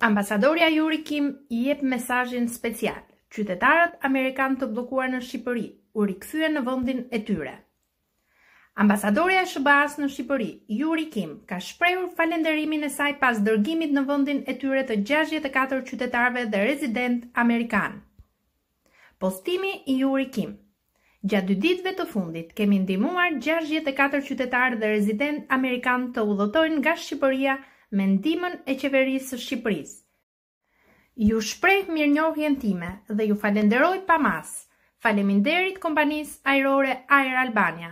Ambasadorja Yuri Kim i jep mesazhin special. Qytetarët amerikanë të bllokuar në Shqipëri u rikthyen në vendin e tyre. Ambasadorja e SHBA-s në Shqipëri, Yuri Kim, ka shprehur falënderimin e saj pas dërgimit në vendin e tyre të 64 qytetarëve dhe rezidentë amerikanë. Postimi i Yuri Kim Gjatë dy ditëve të fundit, kemi ndihmuar gjashtëdhjetë e katër qytetarë dhe rezidentë amerikanë të udhëtojnë nga Shqipëria me ndihmën e Qeverisë së Shqipërisë. Ju shpreh mirënjohjen time dhe ju falenderoj pa masë. Faleminderit kompanisë ajrore Air Albania.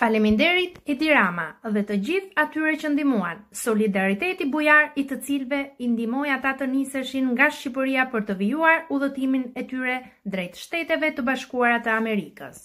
Faleminderit Edi Rama dhe të gjithë atyre që ndihmuan, solidariteti bujar i të cilëve i ndihmoi ata të niseshin nga Shqipëria për të vijuar udhëtimin e tyre drejt Shteteve të Bashkuara të Amerikës.